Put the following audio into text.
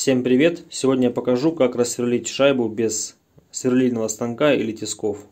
Всем привет! Сегодня я покажу, как рассверлить шайбу без сверлильного станка или тисков.